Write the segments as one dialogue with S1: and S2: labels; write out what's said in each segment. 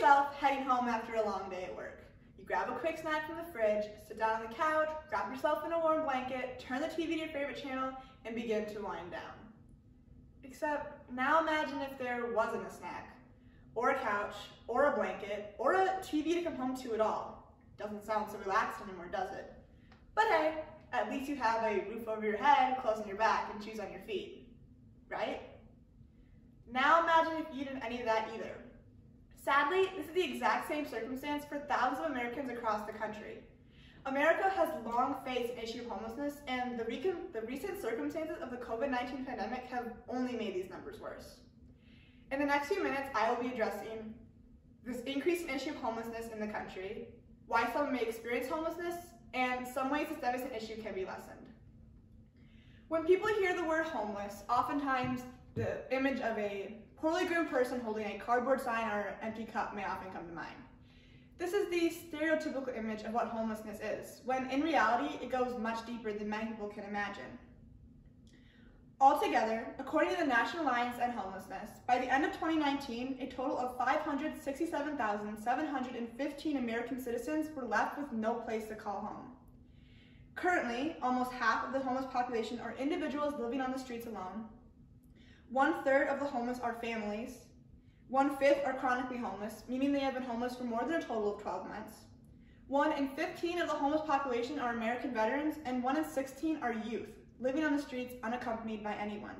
S1: yourself heading home after a long day at work. You grab a quick snack from the fridge, sit down on the couch, wrap yourself in a warm blanket, turn the TV to your favorite channel, and begin to wind down. Except now imagine if there wasn't a snack, or a couch, or a blanket, or a TV to come home to at all. Doesn't sound so relaxed anymore, does it? But hey, at least you have a roof over your head, clothes on your back, and shoes on your feet, right? Now imagine if you didn't any of that either. Sadly, this is the exact same circumstance for thousands of Americans across the country. America has long faced an issue of homelessness, and the, the recent circumstances of the COVID-19 pandemic have only made these numbers worse. In the next few minutes, I will be addressing this increased issue of homelessness in the country, why some may experience homelessness, and some ways this devastating issue can be lessened. When people hear the word homeless, oftentimes the image of a poorly groomed person holding a cardboard sign or an empty cup may often come to mind. This is the stereotypical image of what homelessness is, when in reality, it goes much deeper than many people can imagine. Altogether, according to the National Alliance on Homelessness, by the end of 2019, a total of 567,715 American citizens were left with no place to call home. Currently, almost half of the homeless population are individuals living on the streets alone. One third of the homeless are families. One fifth are chronically homeless, meaning they have been homeless for more than a total of 12 months. One in 15 of the homeless population are American veterans, and one in 16 are youth, living on the streets unaccompanied by anyone.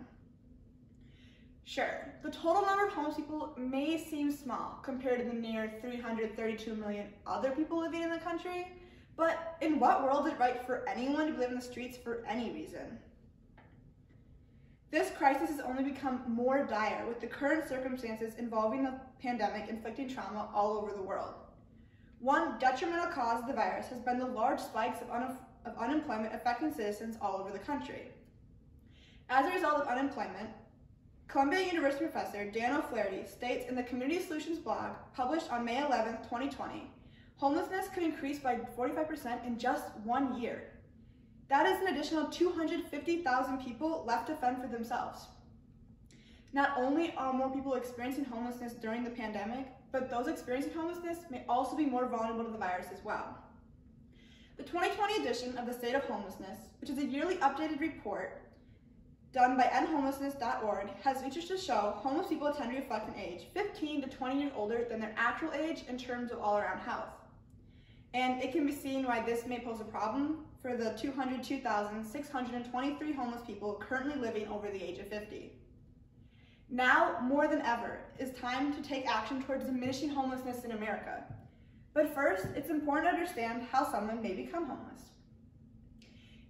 S1: Sure, the total number of homeless people may seem small compared to the near 332 million other people living in the country, but in what world is it right for anyone to live in the streets for any reason? This crisis has only become more dire with the current circumstances involving the pandemic inflicting trauma all over the world. One detrimental cause of the virus has been the large spikes of, un of unemployment affecting citizens all over the country. As a result of unemployment, Columbia University professor Dan O'Flaherty states in the Community Solutions blog published on May 11, 2020, homelessness could increase by 45% in just one year. That is an additional 250,000 people left to fend for themselves. Not only are more people experiencing homelessness during the pandemic, but those experiencing homelessness may also be more vulnerable to the virus as well. The 2020 edition of the State of Homelessness, which is a yearly updated report done by endhomelessness.org, has features to show homeless people tend to reflect an age 15 to 20 years older than their actual age in terms of all-around health. And it can be seen why this may pose a problem for the 202,623 homeless people currently living over the age of 50. Now, more than ever, is time to take action towards diminishing homelessness in America. But first, it's important to understand how someone may become homeless.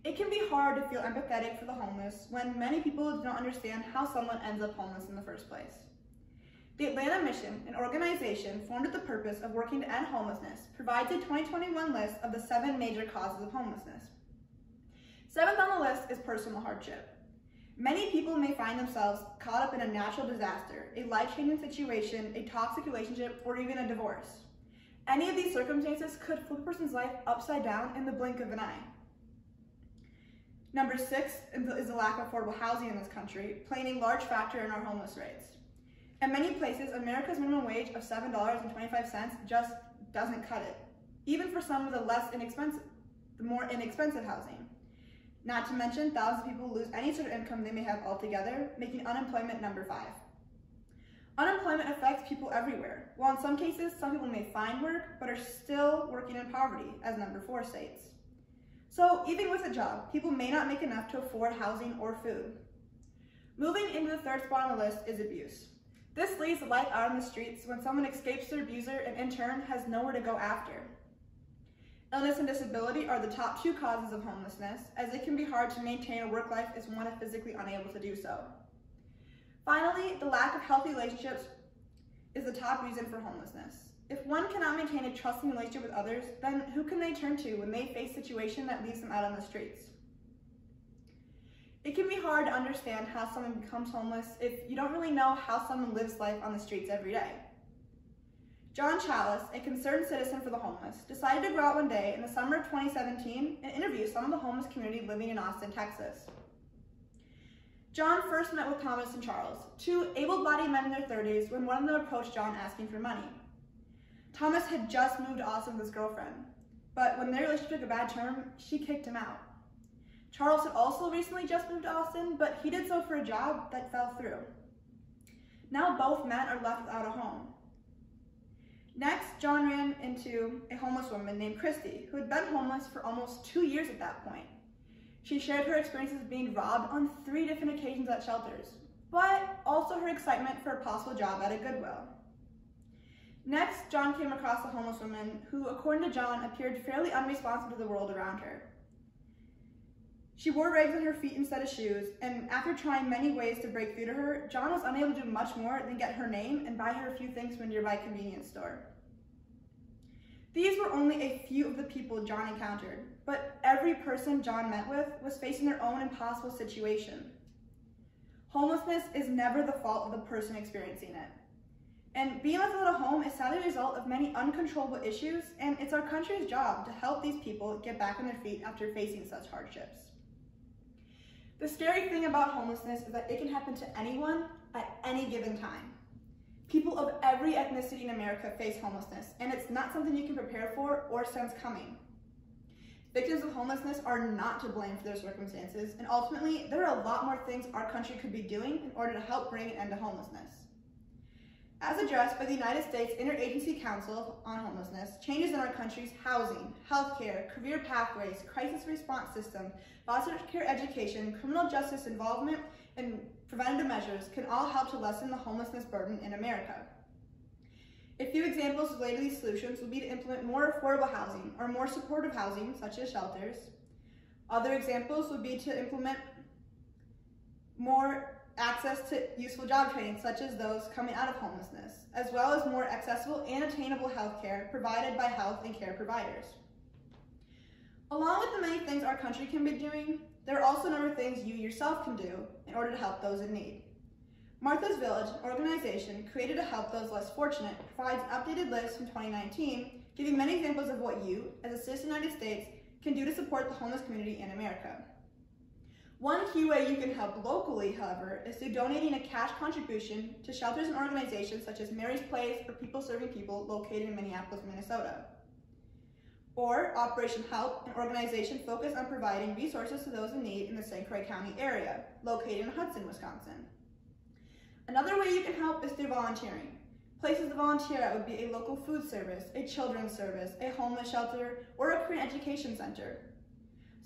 S1: It can be hard to feel empathetic for the homeless when many people do not understand how someone ends up homeless in the first place. The Atlanta Mission, an organization formed with the purpose of working to end homelessness, provides a 2021 list of the seven major causes of homelessness. Seventh on the list is personal hardship. Many people may find themselves caught up in a natural disaster, a life-changing situation, a toxic relationship, or even a divorce. Any of these circumstances could flip a person's life upside down in the blink of an eye. Number six is the lack of affordable housing in this country, playing a large factor in our homeless rates. In many places, America's minimum wage of $7.25 just doesn't cut it, even for some of the less inexpensive, the more inexpensive housing. Not to mention, thousands of people lose any sort of income they may have altogether, making unemployment number five. Unemployment affects people everywhere, while in some cases, some people may find work, but are still working in poverty, as number four states. So even with a job, people may not make enough to afford housing or food. Moving into the third spot on the list is abuse. This leaves life out on the streets when someone escapes their abuser and in turn has nowhere to go after. Illness and disability are the top two causes of homelessness, as it can be hard to maintain a work life if one is physically unable to do so. Finally, the lack of healthy relationships is the top reason for homelessness. If one cannot maintain a trusting relationship with others, then who can they turn to when they face a situation that leaves them out on the streets? It can be hard to understand how someone becomes homeless if you don't really know how someone lives life on the streets every day. John Chalice, a concerned citizen for the homeless, decided to go out one day in the summer of 2017 and interview some of the homeless community living in Austin, Texas. John first met with Thomas and Charles, two able-bodied men in their 30s, when one of them approached John asking for money. Thomas had just moved to Austin with his girlfriend, but when their relationship took a bad turn, she kicked him out. Charles had also recently just moved to Austin, but he did so for a job that fell through. Now both men are left without a home. Next, John ran into a homeless woman named Christy, who had been homeless for almost two years at that point. She shared her experiences being robbed on three different occasions at shelters, but also her excitement for a possible job at a Goodwill. Next, John came across a homeless woman who, according to John, appeared fairly unresponsive to the world around her. She wore rags on her feet instead of shoes, and after trying many ways to break through to her, John was unable to do much more than get her name and buy her a few things from a nearby convenience store. These were only a few of the people John encountered, but every person John met with was facing their own impossible situation. Homelessness is never the fault of the person experiencing it. And being without a home is sadly a result of many uncontrollable issues, and it's our country's job to help these people get back on their feet after facing such hardships. The scary thing about homelessness is that it can happen to anyone at any given time. People of every ethnicity in America face homelessness, and it's not something you can prepare for or sense coming. Victims of homelessness are not to blame for their circumstances, and ultimately, there are a lot more things our country could be doing in order to help bring an end to homelessness. As addressed by the United States Interagency Council on Homelessness, changes in our country's housing, healthcare, career pathways, crisis response system, foster care education, criminal justice involvement, and preventative measures can all help to lessen the homelessness burden in America. A few examples related to these solutions would be to implement more affordable housing or more supportive housing, such as shelters. Other examples would be to implement more access to useful job training, such as those coming out of homelessness, as well as more accessible and attainable health care provided by health and care providers. Along with the many things our country can be doing, there are also a number of things you yourself can do in order to help those in need. Martha's Village, an organization created to help those less fortunate, provides an updated list from 2019, giving many examples of what you, as a citizen of the United States, can do to support the homeless community in America. One key way you can help locally, however, is through donating a cash contribution to shelters and organizations such as Mary's Place or People Serving People located in Minneapolis, Minnesota. Or Operation Help, an organization focused on providing resources to those in need in the St. Croix County area, located in Hudson, Wisconsin. Another way you can help is through volunteering. Places to volunteer at would be a local food service, a children's service, a homeless shelter, or a Korean education center,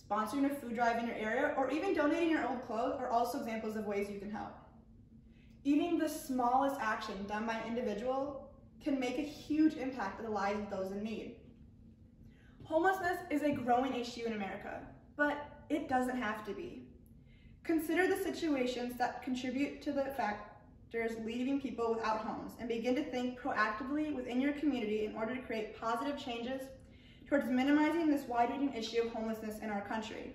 S1: Sponsoring a food drive in your area, or even donating your old clothes are also examples of ways you can help. Even the smallest action done by an individual can make a huge impact on the lives of those in need. Homelessness is a growing issue in America, but it doesn't have to be. Consider the situations that contribute to the factors leaving people without homes and begin to think proactively within your community in order to create positive changes towards minimizing this wide-ranging issue of homelessness in our country.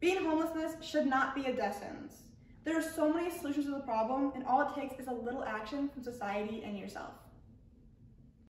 S1: Being homelessness should not be a death sentence. There are so many solutions to the problem, and all it takes is a little action from society and yourself.